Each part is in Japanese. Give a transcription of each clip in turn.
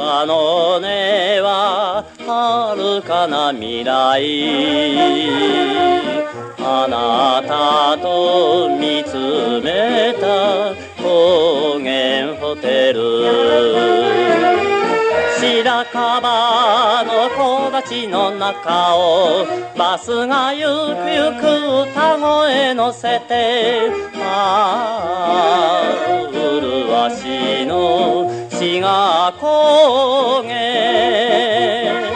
あのねは遥かな未来。あなたと見つめた高原ホテル。白樺の小鉢の中をバスがゆくゆく歌声乗せて。ああ高原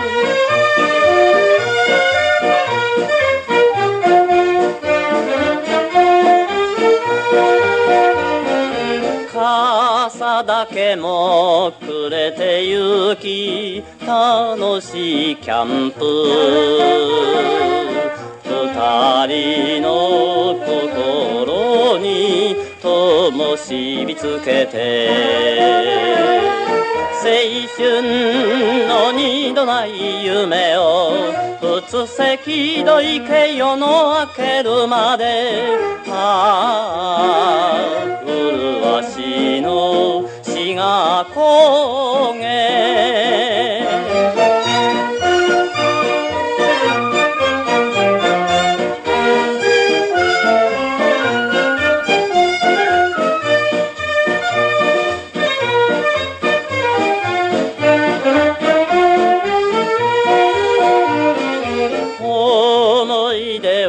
傘だけもくれてゆき楽しいキャンプ二人の心に灯火つけて青春の二度ない夢をうつせきどいけ夜の明けるまであ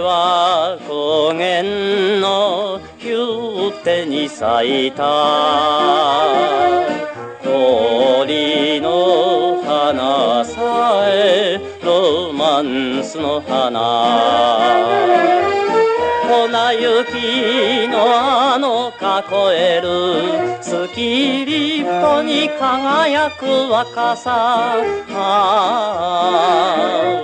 は高原の夕手に咲いた。氷の花さえロマンスの花。粉雪のあの囲えるスキリフトに輝く若さ。ああ